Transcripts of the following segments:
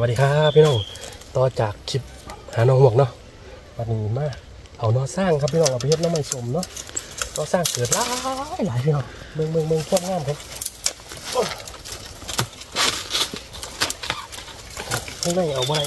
วัสดีครับพี่น้อง ต่อจากคลิปหาน้องหมวกเนาะวันนี้มาเอานอสร้างครับพี่น้องเอาไปเฮ็ดน้ำมันสมเนาะนอสร้างเกิดหลายหลายพี่น้องเมืองเมืองเมืองควบงามครับข้างในเอาไว้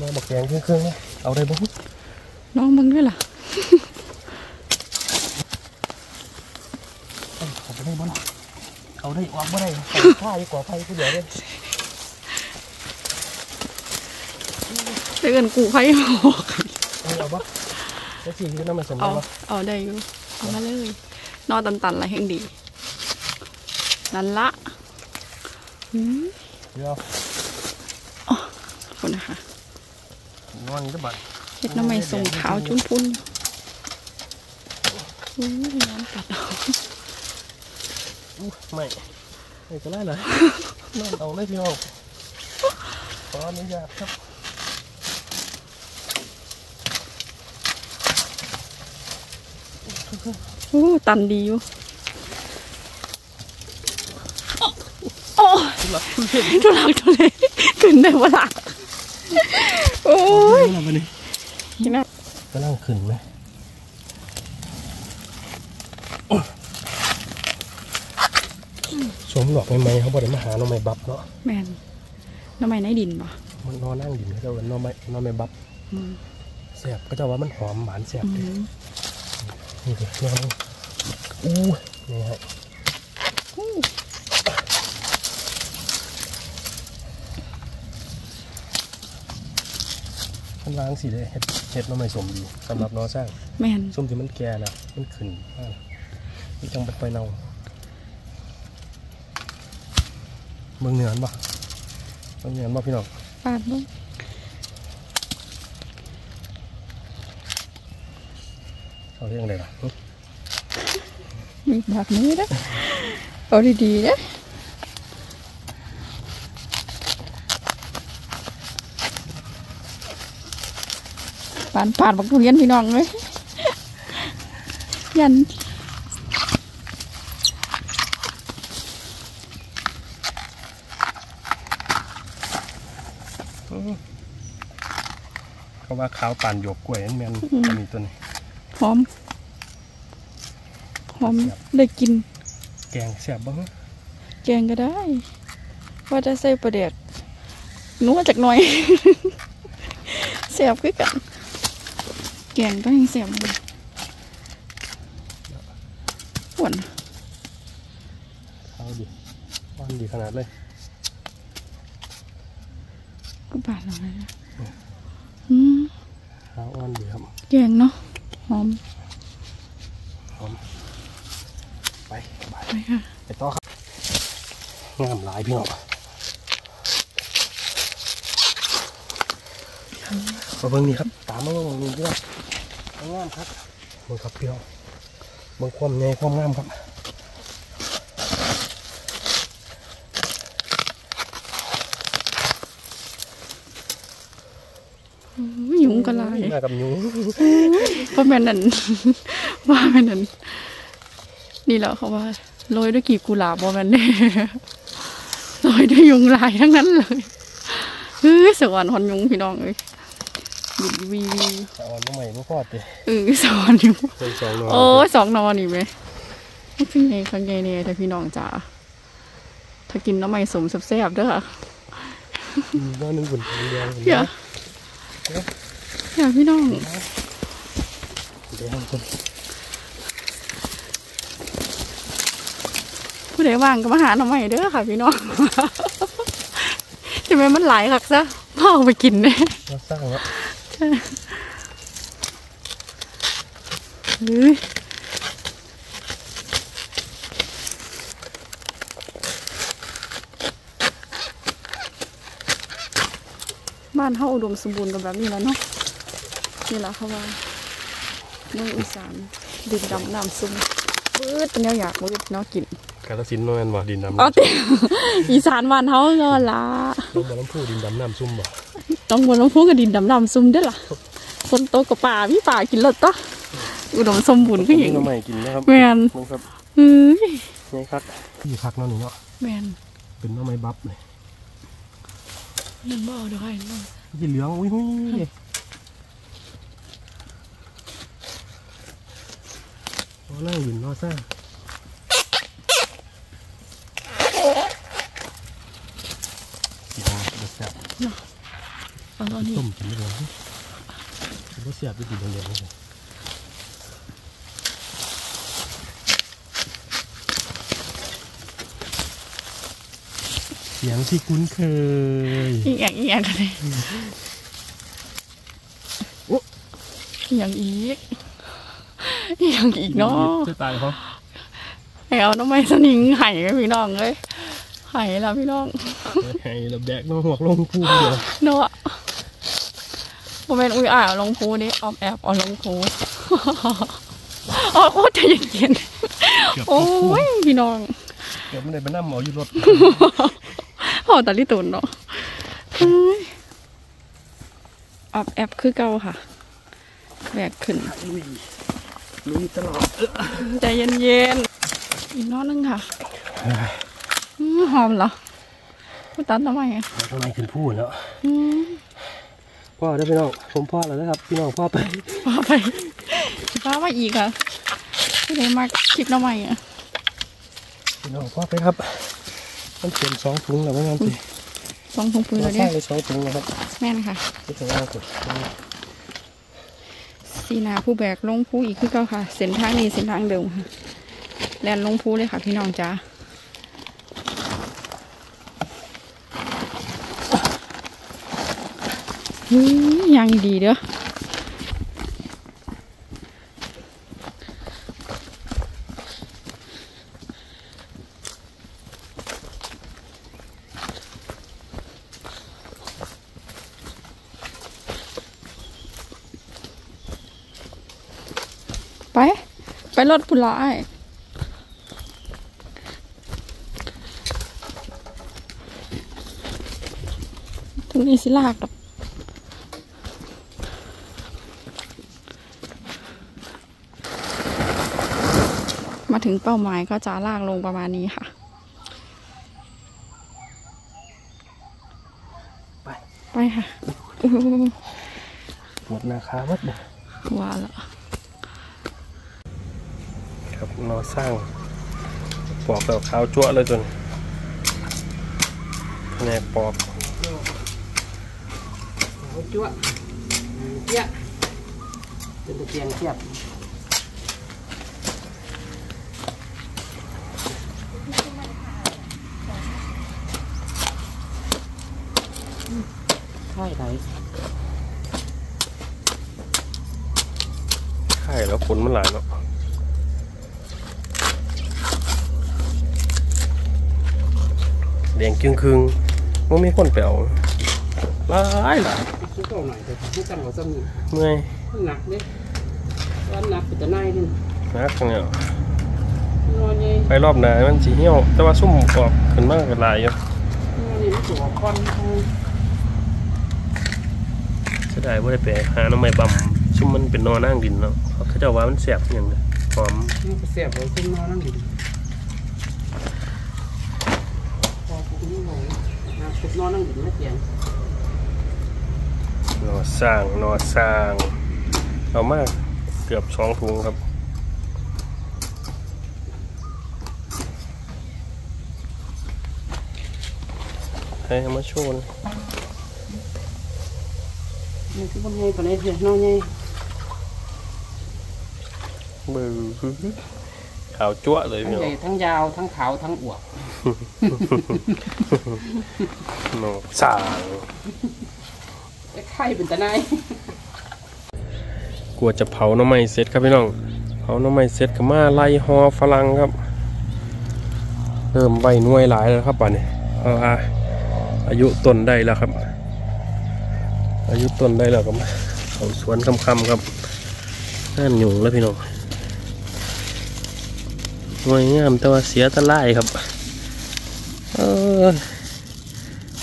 มาบอกแดงเครื่องๆนะเอาได้บ่น้องมึงด้วยล่ะเอาไปได้บ่ล่ะเอาได้ออกบ่ได้ใส่ผ้าดีกว่าไฟผู้เดียวเลย เตือนกูไพ่หอกเอาเอาบ่แล้วสิคือน้ำมันสมเอาได้บ่เอาได้อยู่เอามาเลย นอนตันๆอะไรแห่งดี นั่นละอืมเดี๋ยวขอบคุณนะคะนอนนี่ก็บัดเห็ดน้ำไม่ส่งขาวจุ้นพุ่นอุ้ยน้ำกัดเอาอู้ไม่ไม่ก็ได้เลยนอนเอาเลยพี่น้องขออนุญาตครับ อ้ตันดีอยู่โอ้ทุลักทุเลทุลักทุเลขึ้นได้ปะล่ะโอ้ยนี่มาดินี่นะก็นั่งขึ้นไหมสวมหลอกใหม่ๆเขาบอกเดี๋ยวมาหาน้องใหม่บับเนาะแมนน้ำไม่ในดินปะมันนอนนั่งดินเขาเจ้าว่าน้องใหม่น้องใหม่บับอืมแซ่บก็เจ้าว่ามันหอมหวานแซ่บอืดิม นี่ดิน้องอู้นี่ฮะมันวางสีเลยเห็ดเห็ดน้องใหม่สมดีสำหรับน้องสร้างแมนส้มที่มันแก่นะมันขึ้นมากนี่จังไปปล่อยเนาเมืองเหนือนบ่เมืองเหนือนบ่พี่น้องปาดลู เขาเรียกอะไรล่ะหึมีแบบนี้นะเอาดีๆนะปานปาดบักทุเรียนพี่น้องเลยยันเขาว่าขาวปานหยวกกล้วยนั่นแม่นอันนี้ตัวนี้ หอม หอมได้กิน แกงแซ่บบ่ฮะแกงก็ได้ ว่าจะใส่ปลาเด็กนัวจากหน่อยเสียบคือกัน แกงก็ยังเสียบเลยหวนขาวดีอ่อนดีขนาดเลยก็บาดเราเลยนะอืมขาวอ่อนดีครับ แกงเนาะ หอม หอมไปไปไปค่ะ ไปต่อครับงามหลายพี่น้องมาเบิ่งนี่ครับ ตามมาเบิ่งนี่พี่น้องงามครับเบิ่งครับพี่น้องเบิ่งความใหญ่ความงามครับ อุ้ ยยุงกระลายมากับยุงเพราะแม่นนั่นว่าแม่นนั่นนี่แหละเขาว่าโรยด้วยกลีบกุหลาบบ่แม่นเด้โรยด้วยยุงลายทั้งนั้นเลยเฮ้ยสวรรค์ฮอนยุงพี่น้องเอ้ยบินวีวีแต่อ่อนก็ใหม่ไม่พอดเลยเออสวรรค์ยุงเป็นสองนอนโอ้ยสองนอนนี่ไหมมันคือไงคังไงเนี่ยแต่พี่น้องจ๋าถ้ากินน้ำไม่สมแซ่บๆเด้อนอนห นึ่งบุญเดียวเดี๋ยวเดี๋ยวพี่น้องเดี๋ยวคนผู้ใดว่างก็มาหาหน่อไม้เด้อค่ะ พี่น้องจะไม่มันหลายคักซะพ่อเอาไปกินเนี่ยมาสร้างแล้วเฮ้ยบ้านเฮาอุดมสมบูรณ์กันแบบนี้แล้วเนาะ นี่แหละเขาว่าเมืองอีสานดินดำน้ำซุ่มปื๊ดเป็นแนวอยากมืดเนาะกินกาลสินธุ์โนแมนบ่ดินดำอ๋อเตีอีสานบ้านเฮาก็ละต้องบ่น้ำผู้ดินดำน้ำซุ่มบ่ต้องบนลำพูกับดินดำน้ำซุ่มเด้อล่ะคนโตกับป่าพี่ป่ากินรถต่ออุดมสมบูรณ์ก็อย่างน้ำใหม่กินนะครับแมนมึงครับเฮ้ยไงครับพี่พักเนาะนี่เนาะแมนเป็นน้ำไม้บับเลยนั่นบ่เอาดอกไอ้นั่นสีเหลืองอุ้ยหุ้ยโอ้ นั่งอยู่นอซ่าสีดาสีแซ่บเอาตอนนี้ต้มกินได้เลยก็เสียบไปดีเดียวเลยเสียงที่คุ้นเคยอีกอย่างอีกอย่างกันเลยโอ๊ะอีกอย่างอีก อีกอย่างอีกเนาะจะตายเขาให้เอาน้ำไม้สนิงไห้กับพี่น้องเลยไห้แล้วพี่น้องให้เราแบกน้องหัวลงพูเดียวเนาะโมเมนอุ้ยอ่าเอาลงพูนี่ออมแอบเอาลงพูอ๋อโคตรใจเย็นเกือบๆโอ้ยพี่น้องเกือบไม่ได้ไปนั่งหมออยู่รถพอตาลิตุนเนาะเฮ้ยออมแอบคือเก่าค่ะ แบกขึ้น ลุยลุยตลอดใจเย็นๆอีกน้อยนึงค่ะอื้อหอมเหรอไม่ตัดทำไมอะทำไมขึ้นพูดแล้วอืมพ่อได้พี่น้องผมพ่อแล้วนะครับ พี่น้องพ่อไปป้าไปป้ามาอีกอะที่ไหนมาคลิปน้ำใหม่อะพี่น้องพ่อไปครับมันเต็มสองถุงแล้วไม่งั้นสิสองถุงปืนเราแล้วสร้าเนี่งยเลยสองถุงนะครับแม่นค่ะที่ถึงล่าง สีนาผู้แบกลงผู้อีกคือเก่าค่ะ เส้นทางนี้เส้นทางเดิมค่ะแลนลงผู้เลยค่ะ พี่น้องจ้ายังดีเด้อ ไป ไปรถพุนละไอ้ายตรงนี้สิลากดอกมาถึงเป้าหมายก็จะลากลงประมาณนี้ค่ะ ไป ไปค่ะอู้หูหมดนาคาวัดเลยว่าละ ครับนอสร้างปอกแล้วขาวจั่วเลยจนแผนกปอกจั่วเจี๊ยเป็นตะเกียงเทียบใช่ไหนไข่แล้วขนมันหลายเนาะ แดงจึงคืงมันมีคนไปเอาหลายหลายชุดเก่าหน่อยแต่ชุดกันของสมุนเมื่อยหนักเลยวันหนักเป็นตะไนนี่นักเนี่ยนอนยัยไปรอบหน้ามันสีเหี่ยว แต่ว่าซุ่มปอกขึ้นมากกันหลายอยู่นอนยัยมันตัวคอนเสียดายว่าได้ไปหาหน้ำไม้บำซุ่มมันเป็นนอนั่งดินเนาะเขาเจะว่ามันแสบอย่างเดียวหอมมันก็เสียบเลยขึ้นนอนนั่งดิพอคุณนี่บอก นะคุดนอนนั่งดิไม่เตียงนอสร้างนอสร้างเอามากเกือบสองถุงครับให้เอามาโชว์นะนี่คือคนยัยปานนี้เสียนอนยัยเบือขาวจั่วเลยทั้งพี่ใหน้ญ่องทั้งยาวทั้งขาวทั้งอวบ นอสร้างไข่เป็นตะไนกลัวจะเผาหน้ำไม้เสร็จครับพี่น้อง เผาหน้ำไม้เสร็จก็มาไล่หอฝรั่งครับ เริ่มใบหน่วยหลายแล้วครับป่านนี้เพราะว่าอายุต้นได้แล้วครับ อายุต้นได้แล้วครับเขาสวนคำๆครับน่านหยุ่งแล้วพี่น้องหน่วยงามแต่ว่าเสียแตะไลครับ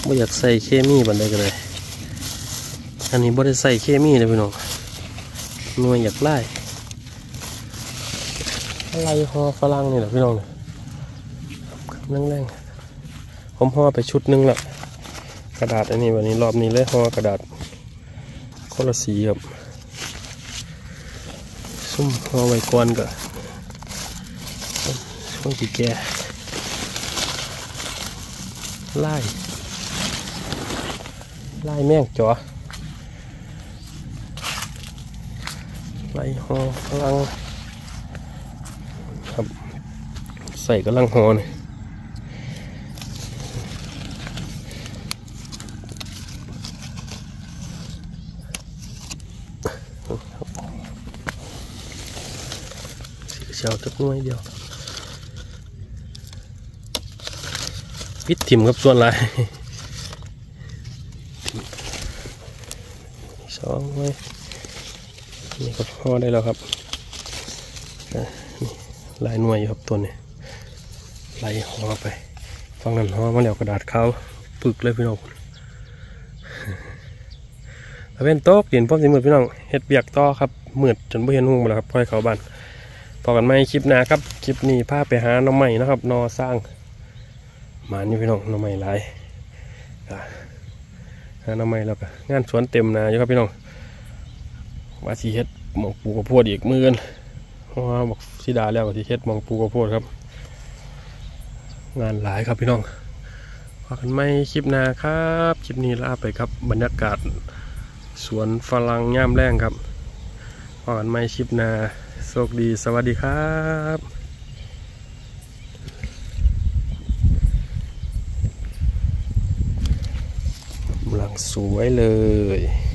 ไม่อยากใส่เคมีบันไดกันเลย อันนี้บ่ได้ใส่เคมีเลยพี่น้องหน่วยอยากไล่อะไรหอฝรั่งนี่แหละพี่น้องเนี่ยแรงแรงๆผมห่อไปชุดหนึงล้วกระดาษอันนี้วันนี้รอบนี้เลยห่อกระดาษคนละสีครับซุ่มห่อไว้ก่อนก็ช่วงที่แก่ ไล่ไล่แม่งจ๋อไล่ห่อพลังครับใส่กำลังห่อนี่สีเชียวจักน้อยเดียว ปิดทิมครับส่วนลายสองไว้นี่ก็พอได้แล้วครับลายหน่วยอยู่ครับตัวนี้ลายห่อไป ฟังนั้นห่อมาแล้วกระดาษเขาปึกเลยพี่น้องแล้วเป็นโต๊ะดินพร้อมสิมืดพี่น้องเฮ็ดเบียกต่อครับมืดจนไม่เห็นหุ่งมาแล้วครับค่อยเขาบ้านพอกันไหมคลิปหน้าครับ คลิปนี้พาไปหาน้องใหม่นะครับ นอสร้าง มานี่พี่น้องน้องใหม่หลายน้องใหม่แล้วก็งานสวนเต็มนาอยู่ครับพี่น้องว่าสีเฮ็ดมองปูกระโพดอีกมือกันว่าบอกสีดาแล้วว่าสีเฮ็ดมองปูกระโพดครับ งานหลายครับพี่น้องพอกันไหมคลิปนาครับคลิปนี้ลาไปครับบรรยากาศสวนฝรั่งย่ามแรงครับพอกันไหมคลิปนาโชคดีสวัสดีครับกำลัง สวยเลย